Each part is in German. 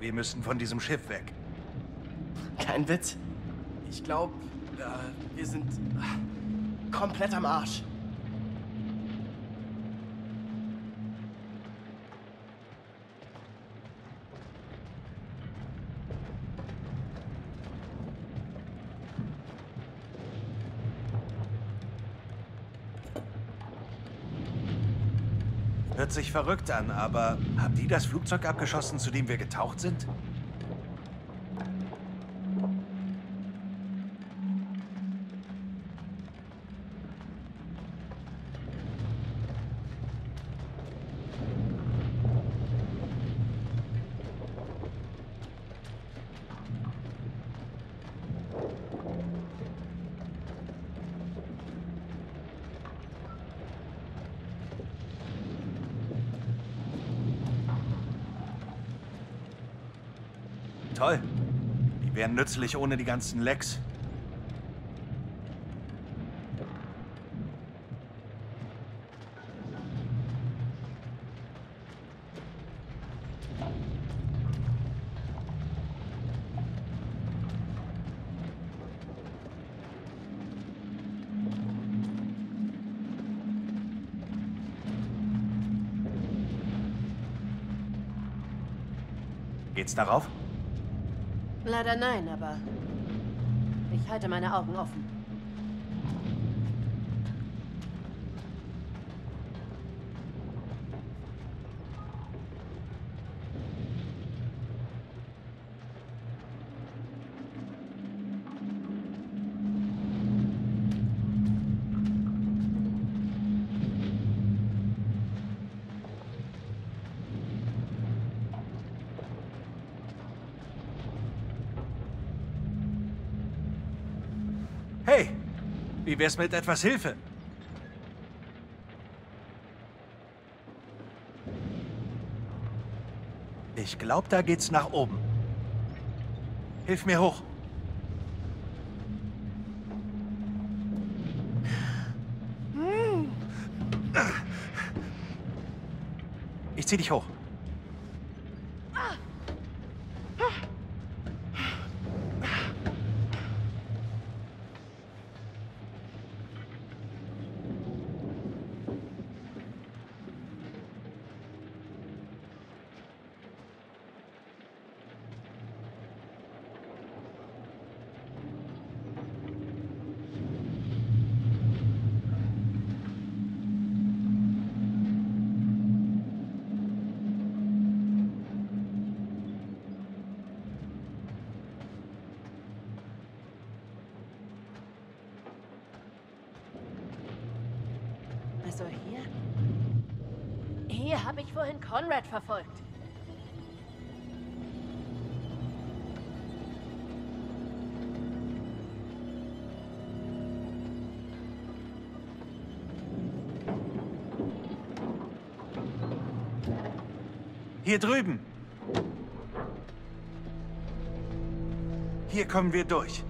Wir müssen von diesem Schiff weg. Kein Witz. Ich glaube, äh, wir sind äh, komplett am Arsch. Hört sich verrückt an, aber haben die das Flugzeug abgeschossen, zu dem wir getaucht sind? Toll. Die wären nützlich ohne die ganzen Lecks. Geht's darauf? Leider nein, aber ich halte meine Augen offen. Hey, wie wär's mit etwas Hilfe? Ich glaube, da geht's nach oben. Hilf mir hoch. Ich zieh dich hoch. Hier drüben. Hier kommen wir durch.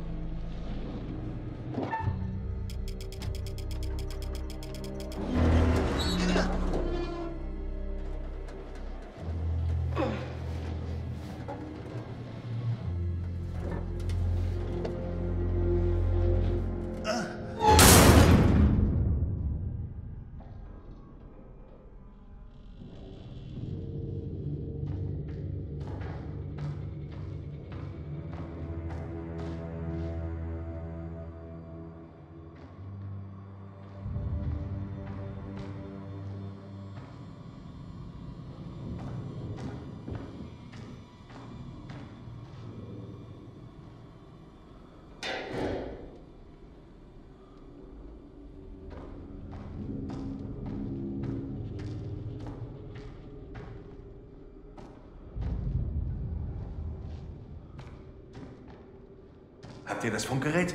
Ihr das Funkgerät?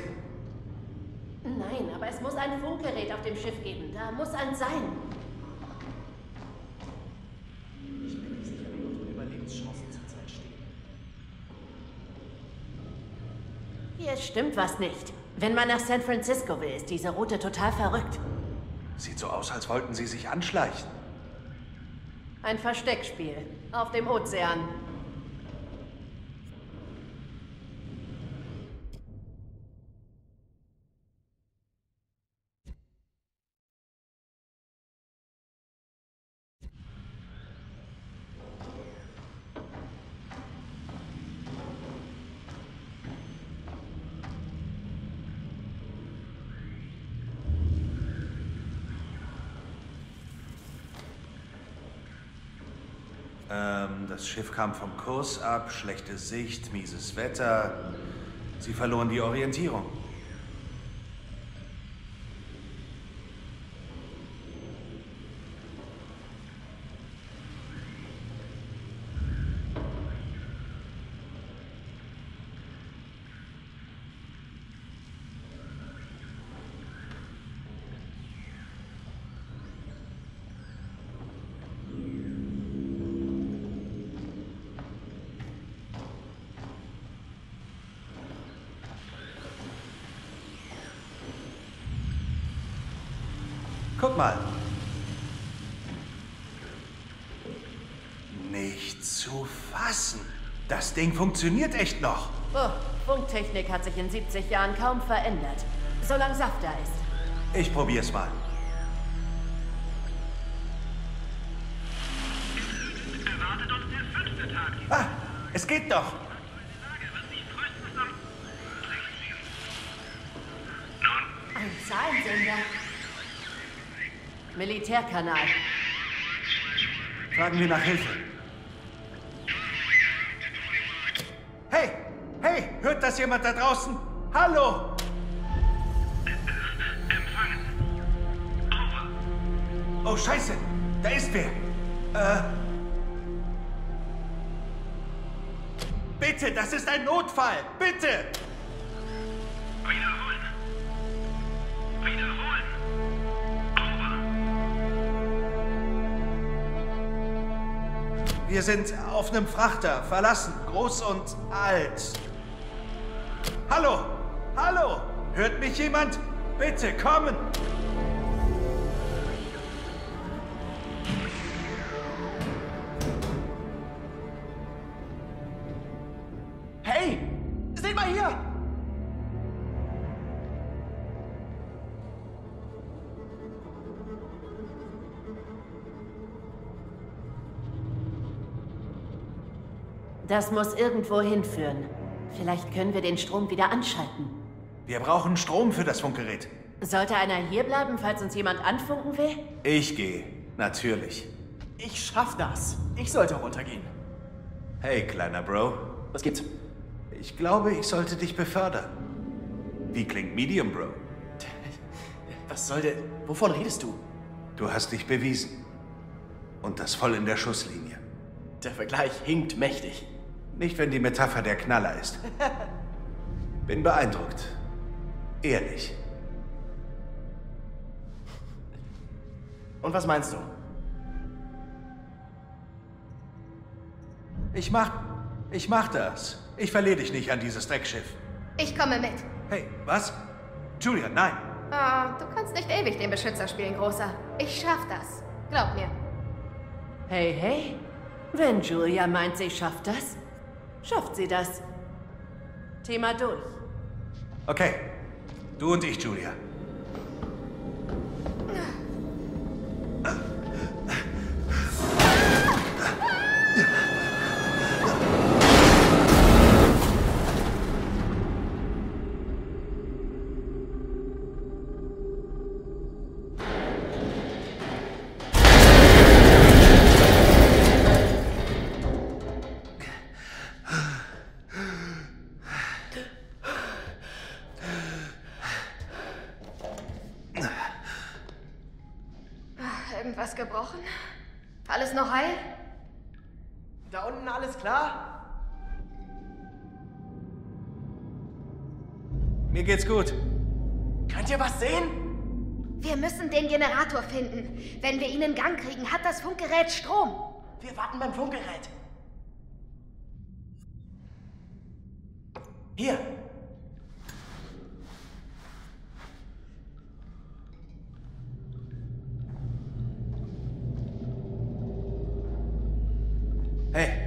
Nein, aber es muss ein Funkgerät auf dem Schiff geben. Da muss eins sein. Ich bin nicht sicher, wie unsere Überlebenschancen zurzeit stehen. Hier stimmt was nicht. Wenn man nach San Francisco will, ist diese Route total verrückt. Sieht so aus, als wollten sie sich anschleichen. Ein Versteckspiel. Auf dem Ozean. Ähm, das Schiff kam vom Kurs ab, schlechte Sicht, mieses Wetter. Sie verloren die Orientierung. Guck mal. Nicht zu fassen. Das Ding funktioniert echt noch. Oh, Funktechnik hat sich in 70 Jahren kaum verändert. Solange Saft da ist. Ich probier's mal. Erwartet uns der fünfte Tag. Ah, es geht doch. Militärkanal. Fragen wir nach Hilfe. Hey, hey, hört das jemand da draußen? Hallo! Empfangen. Oh, scheiße, da ist wer. Äh. Bitte, das ist ein Notfall. Bitte! Wir sind auf einem Frachter, verlassen, groß und alt. Hallo, hallo, hört mich jemand? Bitte kommen! Das muss irgendwo hinführen. Vielleicht können wir den Strom wieder anschalten. Wir brauchen Strom für das Funkgerät. Sollte einer hierbleiben, falls uns jemand anfunken will? Ich gehe, natürlich. Ich schaff das. Ich sollte runtergehen. Hey, kleiner Bro. Was gibt's? Ich glaube, ich sollte dich befördern. Wie klingt Medium, Bro? Was soll der... Wovon redest du? Du hast dich bewiesen. Und das voll in der Schusslinie. Der Vergleich hinkt mächtig. Nicht, wenn die Metapher der Knaller ist. Bin beeindruckt. Ehrlich. Und was meinst du? Ich mach. Ich mach das. Ich verliere dich nicht an dieses Dreckschiff. Ich komme mit. Hey, was? Julia, nein. Ah, du kannst nicht ewig den Beschützer spielen, Großer. Ich schaff das. Glaub mir. Hey, hey. Wenn Julia meint, sie schafft das, schafft sie das. Thema durch. Okay. Du und ich, Julia. Geht's gut. Könnt ihr was sehen? Wir müssen den Generator finden. Wenn wir ihn in Gang kriegen, hat das Funkgerät Strom. Wir warten beim Funkgerät. Hier. Hey,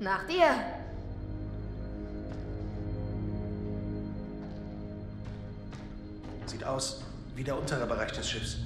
Nach dir. sieht aus wie der untere Bereich des Schiffs.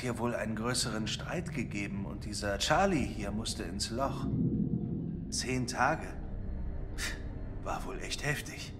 Hier wohl einen größeren Streit gegeben und dieser Charlie hier musste ins Loch. Zehn Tage. War wohl echt heftig.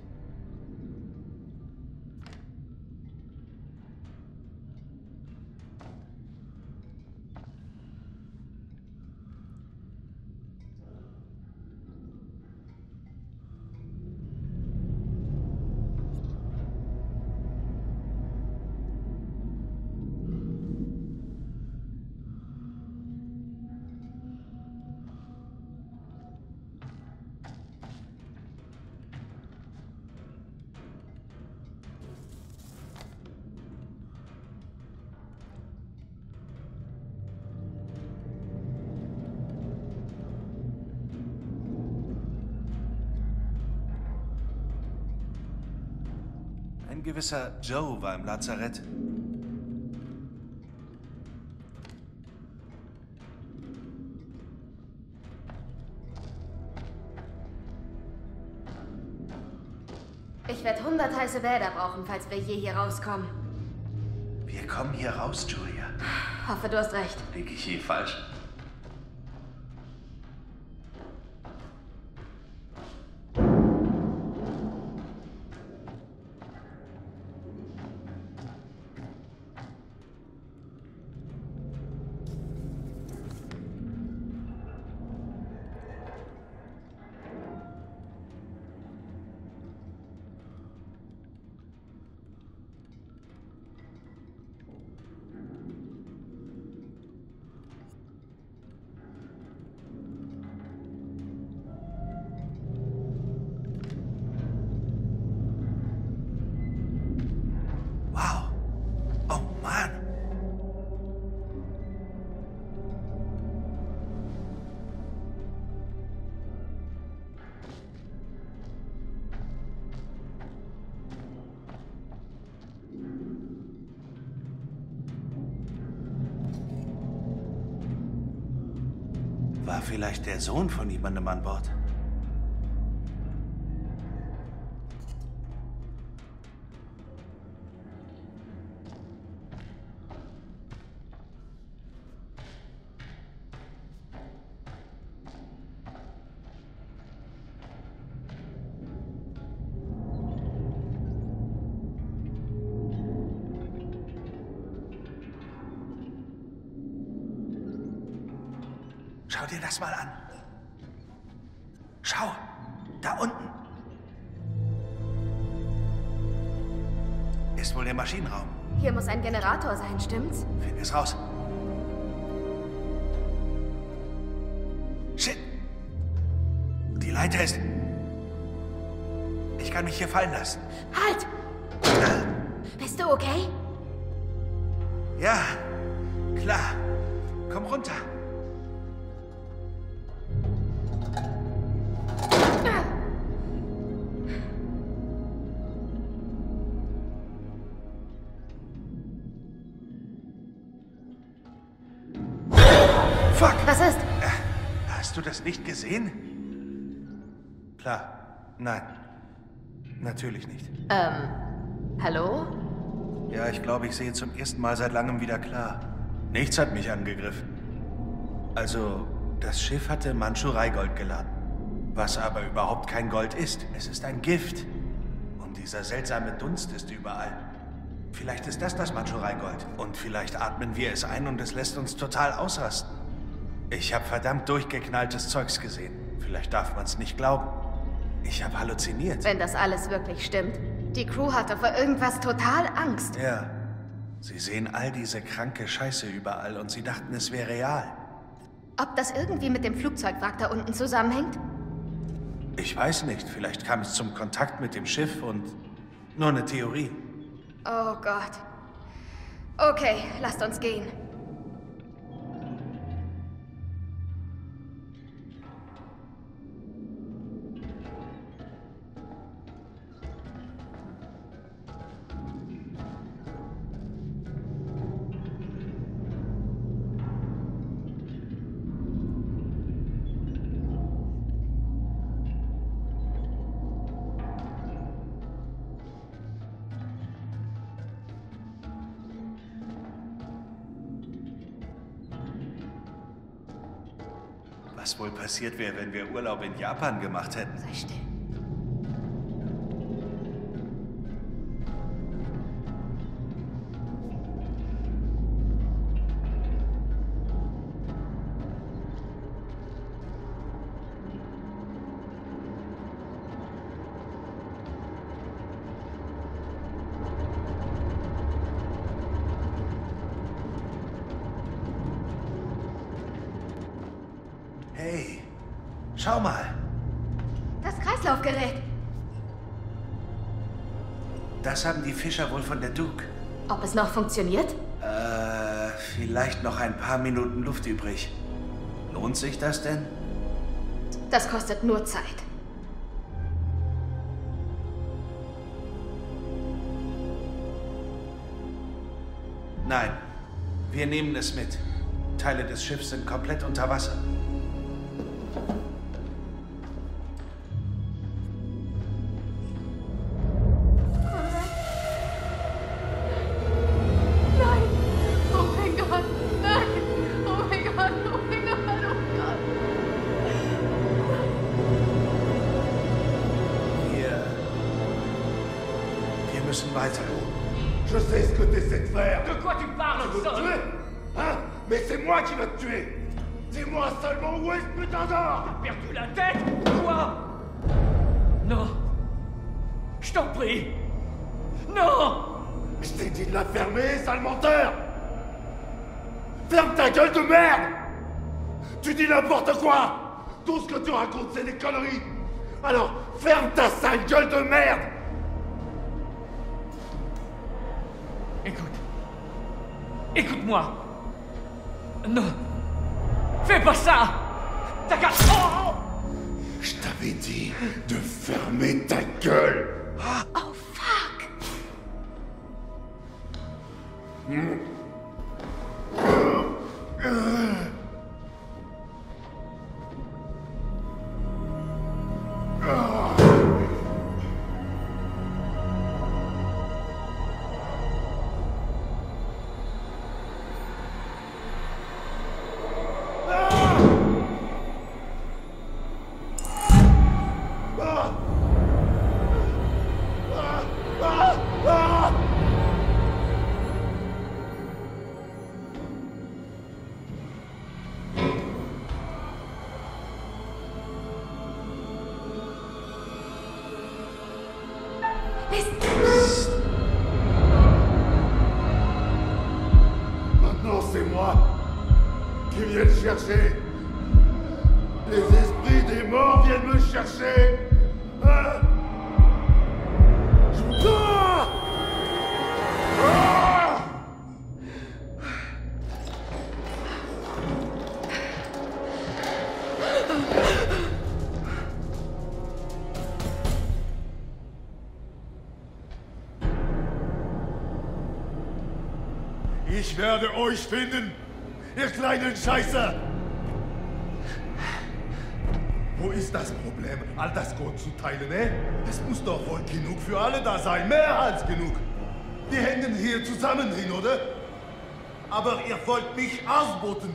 Ein gewisser Joe war im Lazarett. Ich werde 100 heiße Bäder brauchen, falls wir je hier rauskommen. Wir kommen hier raus, Julia. Hoffe, du hast recht. Liege ich hier falsch? Vielleicht der Sohn von jemandem an Bord? Stimmt's? Finden es raus. Shit. Die Leiter ist... Ich kann mich hier fallen lassen. Halt! Bist du okay? Ja, klar. Komm runter. Fuck! Was ist? Hast du das nicht gesehen? Klar. Nein. Natürlich nicht. Hallo? Ja, ich glaube, ich sehe zum ersten Mal seit langem wieder klar. Nichts hat mich angegriffen. Also, das Schiff hatte Mandschurei-Gold geladen. Was aber überhaupt kein Gold ist. Es ist ein Gift. Und dieser seltsame Dunst ist überall. Vielleicht ist das das Mandschurei-Gold. Und vielleicht atmen wir es ein und es lässt uns total ausrasten. Ich habe verdammt durchgeknalltes Zeugs gesehen. Vielleicht darf man es nicht glauben. Ich habe halluziniert. Wenn das alles wirklich stimmt. Die Crew hatte vor irgendwas total Angst. Ja. Sie sehen all diese kranke Scheiße überall und sie dachten, es wäre real. Ob das irgendwie mit dem Flugzeugwrack da unten zusammenhängt? Ich weiß nicht. Vielleicht kam es zum Kontakt mit dem Schiff und nur eine Theorie. Oh Gott. Okay, lasst uns gehen. Passiert wäre, wenn wir Urlaub in Japan gemacht hätten. Sei still. Fischer wohl von der Duke. Ob es noch funktioniert? Äh, vielleicht noch ein paar Minuten Luft übrig. Lohnt sich das denn? Das kostet nur Zeit. Nein, wir nehmen es mit. Teile des Schiffs sind komplett unter Wasser. Conneries Alors, ferme ta sale gueule de merde Écoute. Écoute-moi. Non. Fais pas ça T'as qu'à... Oh Je t'avais dit de fermer ta gueule Oh fuck! Mist! Ich werde euch finden, ihr kleinen Scheißer! Wo ist das Problem, all das Gold zu teilen, eh? Es muss doch wohl genug für alle da sein, mehr als genug. Wir hängen hier zusammen hin, oder? Aber ihr wollt mich ausboten.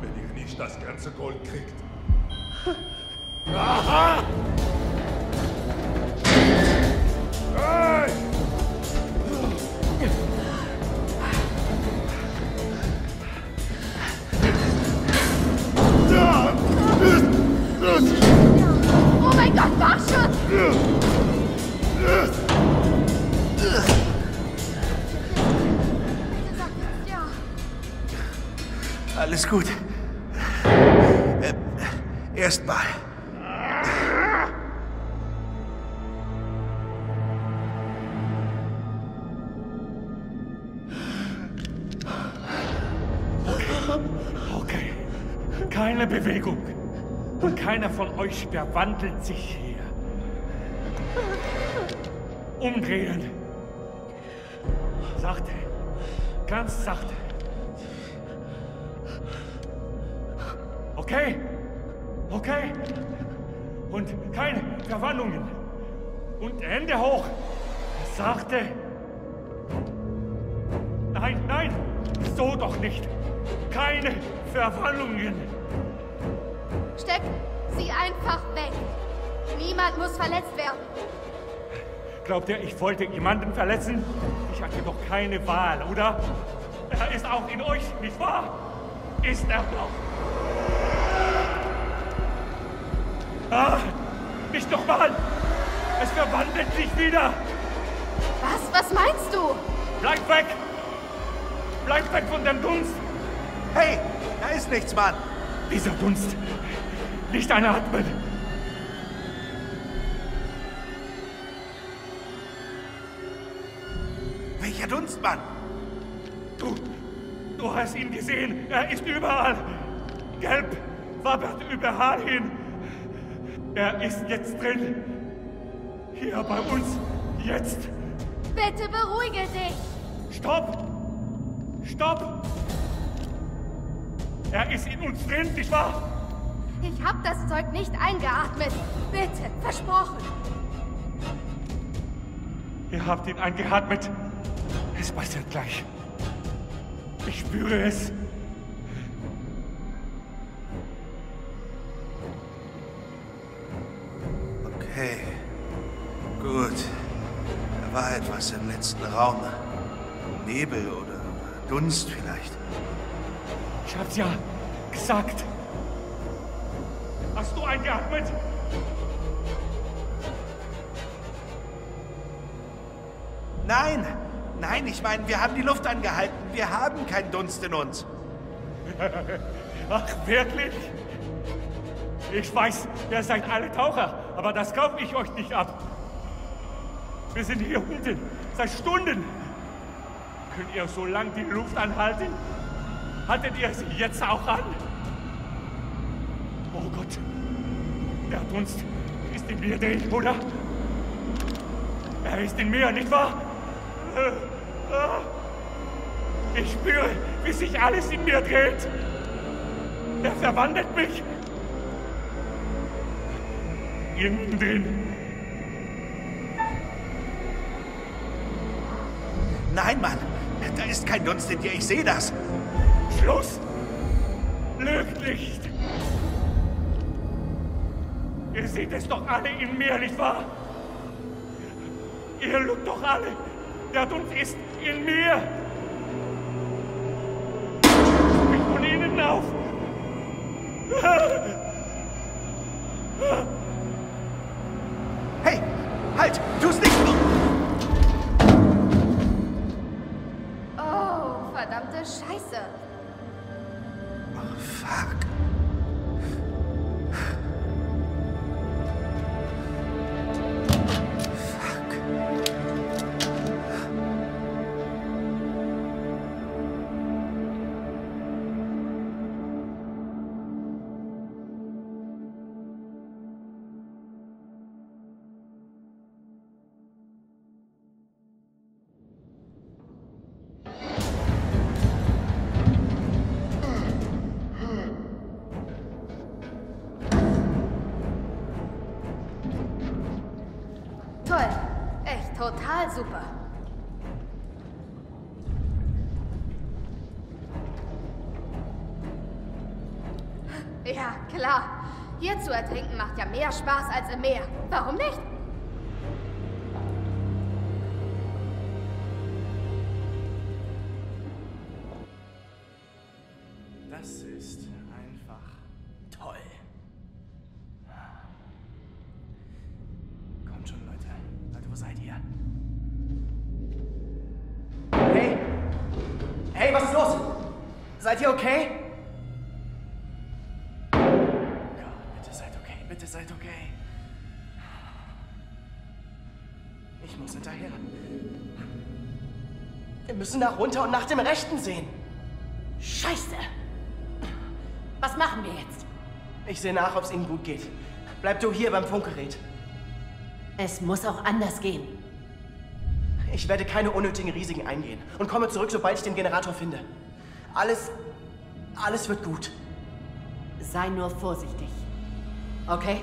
Wenn ihr nicht das ganze Gold kriegt. Aha! Verwandelt sich hier. Umdrehen. Sachte. Ganz sachte. Okay? Okay? Und keine Verwandlungen. Und Hände hoch. Sachte. Nein, nein. So doch nicht. Keine Verwandlungen. Steck sie einfach weg. Niemand muss verletzt werden. Glaubt ihr, ich wollte jemanden verletzen? Ich hatte doch keine Wahl, oder? Er ist auch in euch, nicht wahr? Ist er doch. Ah, nicht nochmal! Es verwandelt sich wieder! Was? Was meinst du? Bleibt weg! Bleibt weg von dem Dunst! Hey, da ist nichts, Mann. Dieser Dunst! Nicht einatmen! Welcher Dunst, Mann? Du, du hast ihn gesehen. Er ist überall. Gelb wabbert überall hin. Er ist jetzt drin. Hier bei uns. Jetzt. Bitte beruhige dich. Stopp! Stopp! Er ist in uns drin, nicht wahr? Ich hab das Zeug nicht eingeatmet. Bitte, versprochen. Ihr habt ihn eingeatmet. Es passiert gleich. Ich spüre es. Okay. Gut. Da war etwas im letzten Raum. Nebel oder Dunst vielleicht. Ich hab's ja gesagt. Hast du eingeatmet? Nein! Nein, ich meine, wir haben die Luft angehalten. Wir haben keinen Dunst in uns. Ach, wirklich? Ich weiß, ihr seid alle Taucher, aber das kaufe ich euch nicht ab. Wir sind hier unten seit Stunden. Könnt ihr so lange die Luft anhalten? Haltet ihr sie jetzt auch an? Oh Gott, der Dunst ist in mir drin, oder? Er ist in mir, nicht wahr? Ich spüre, wie sich alles in mir dreht. Er verwandelt mich. Innen drin. Nein, Mann. Da ist kein Dunst in dir. Ich sehe das. Schluss! Lügt nicht! Ihr seht es doch alle in mir, nicht wahr? Ihr lügt doch alle! Der Dunst ist in mir! Mich von innen auf! Total super. Ja, klar. Hier zu ertrinken macht ja mehr Spaß als im Meer. Warum nicht? Müssen nach runter und nach dem Rechten sehen. Scheiße! Was machen wir jetzt? Ich sehe nach, ob es Ihnen gut geht. Bleib du hier beim Funkgerät. Es muss auch anders gehen. Ich werde keine unnötigen Risiken eingehen und komme zurück, sobald ich den Generator finde. Alles. alles wird gut. Sei nur vorsichtig. Okay?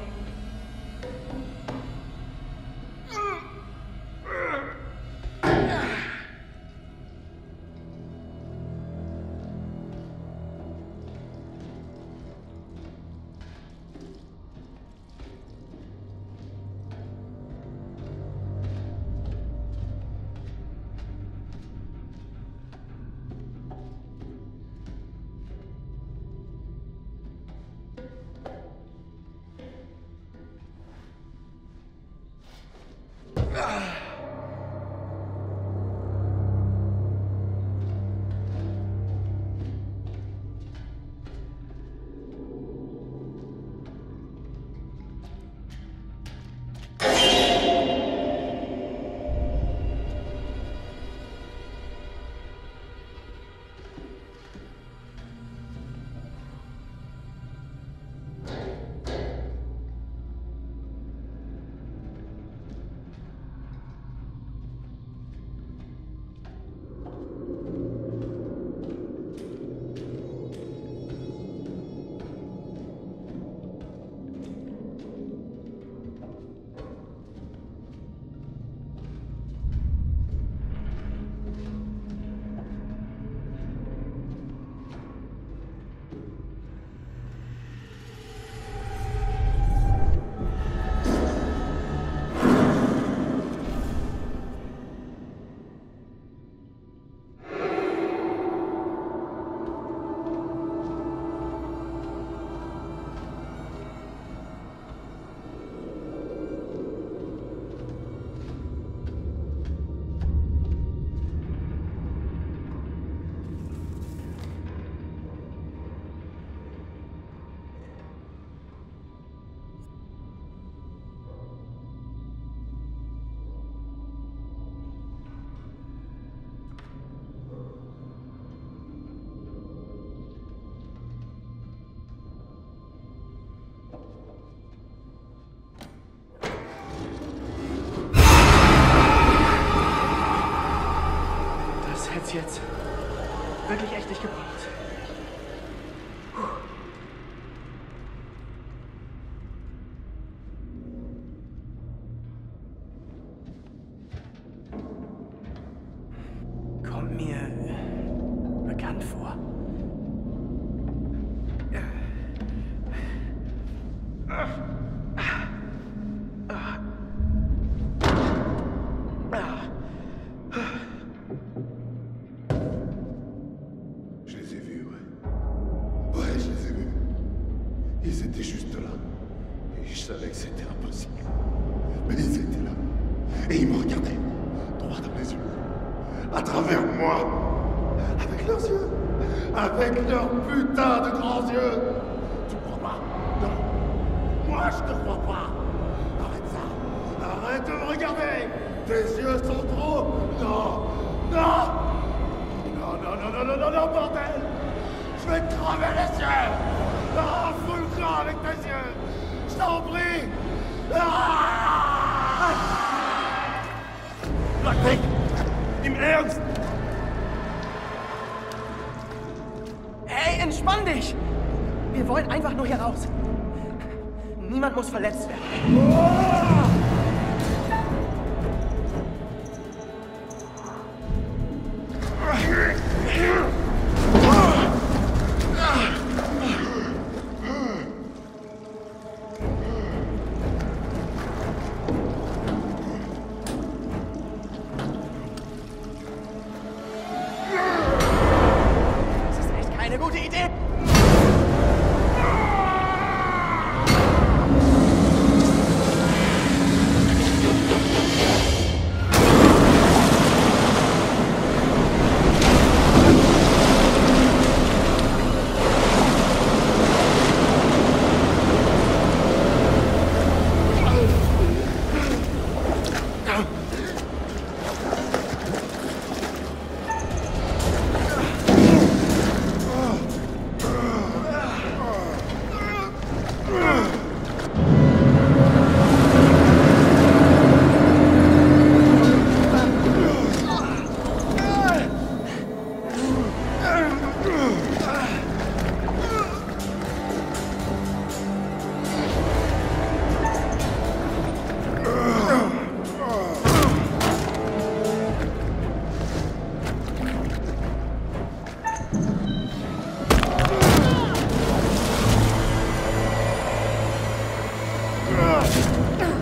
Ugh.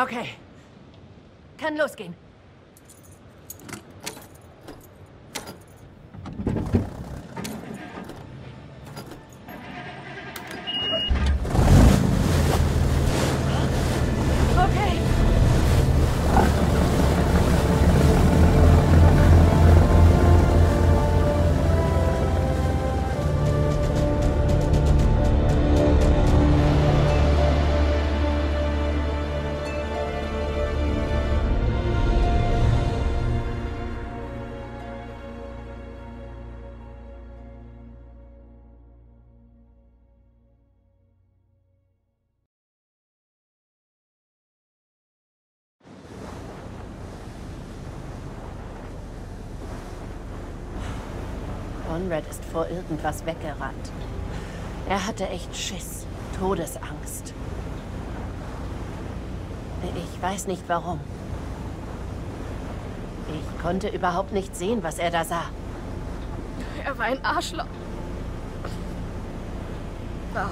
Okay. Kann losgehen. Vor irgendwas weggerannt. Er hatte echt Schiss, Todesangst. Ich weiß nicht warum. Ich konnte überhaupt nicht sehen, was er da sah. Er war ein Arschloch. War.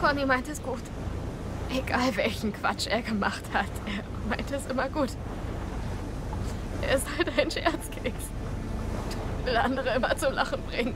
Conny meint es gut. Egal welchen Quatsch er gemacht hat, er meint es immer gut. Er ist halt ein Scherzkeks. Will andere immer zum Lachen bringen.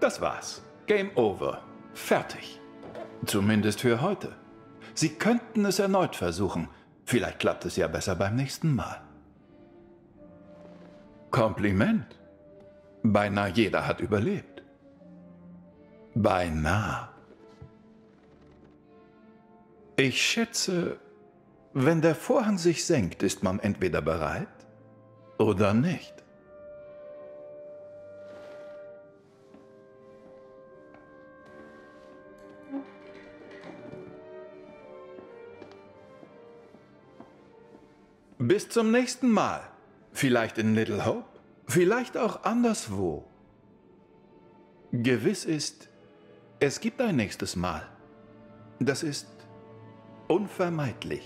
Das war's. Game over. Fertig. Zumindest für heute. Sie könnten es erneut versuchen. Vielleicht klappt es ja besser beim nächsten Mal. Kompliment. Beinahe jeder hat überlebt. Beinahe. Ich schätze, wenn der Vorhang sich senkt, ist man entweder bereit oder nicht. Bis zum nächsten Mal. Vielleicht in Little Hope, vielleicht auch anderswo. Gewiss ist, es gibt ein nächstes Mal. Das ist unvermeidlich.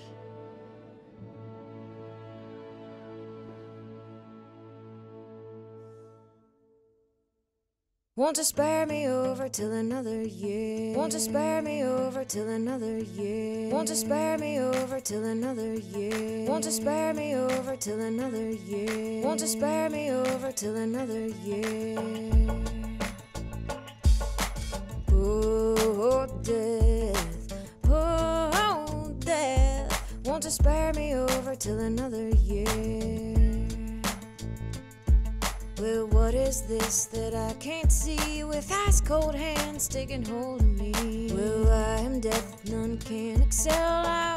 Won't you spare me over till another year? Won't you spare me over till another year? Won't you spare me over till another year? Won't you spare me over till another year? Won't you spare me over till another year? Oh, death, oh, death. Won't you spare me over till another year? Well, what is this that I can't see with ice cold hands taking hold of me? Well, I am death, none can excel. I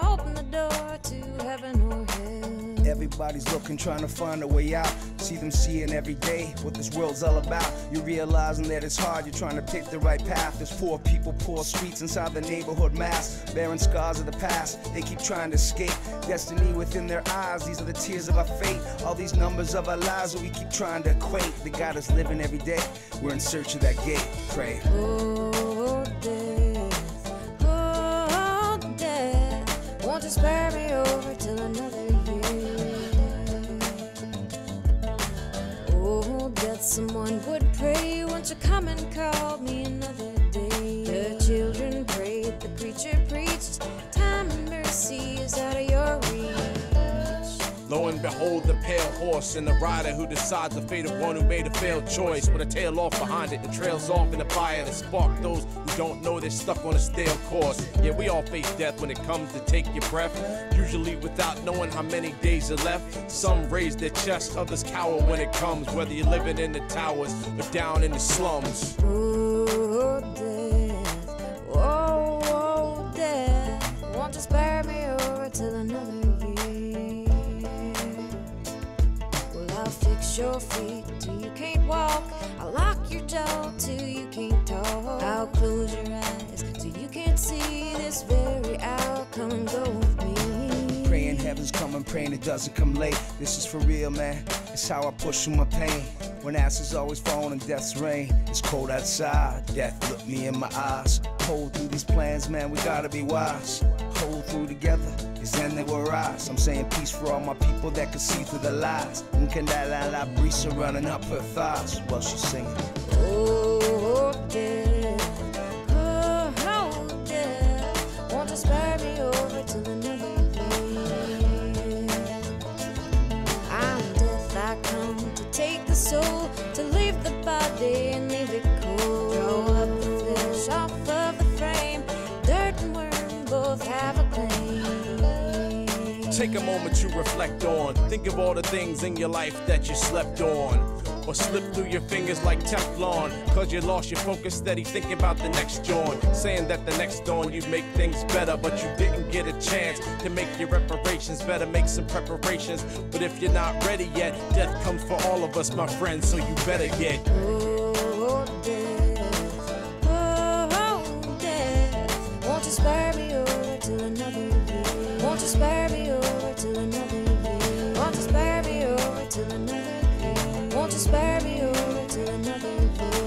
Everybody's looking, trying to find a way out. See them seeing every day what this world's all about. You're realizing that it's hard, you're trying to pick the right path. There's poor people, poor streets inside the neighborhood mass. Bearing scars of the past, they keep trying to escape. Destiny within their eyes, these are the tears of our fate. All these numbers of our lives that we keep trying to equate. They got us living every day. We're in search of that gate. Pray. Oh, horse and the rider who decides the fate of one who made a failed choice. With a tail off behind it, it trails off in the fire that spark those who don't know they're stuck on a stale course. Yeah, we all face death when it comes to take your breath. Usually without knowing how many days are left. Some raise their chest, others cower when it comes. Whether you're living in the towers or down in the slums. Oh, your feet till you can't walk. I'll lock your jaw till you can't talk. I'll close your eyes till you can't see this very hour. Come and go with me. Praying heaven's coming, praying it doesn't come late. This is for real, man. It's how I push through my pain. When ashes always falling in death's rain, it's cold outside. Death look me in my eyes. Hold through these plans, man. We gotta be wise. Hold through together, cause then they will rise. I'm saying peace for all my people that can see through the lies. And can that la la brisa running up her thighs while she's singing. Oh. Oh, oh, death. Won't you me over another year? I'm death. I come to take the soul, to leave the body and leave Take a moment to reflect on. Think of all the things in your life that you slept on. Or slipped through your fingers like Teflon. Cause you lost your focus, steady thinking about the next dawn. Saying that the next dawn you'd make things better, but you didn't get a chance to make your reparations. Better make some preparations. But if you're not ready yet, death comes for all of us, my friends, so you better get. you.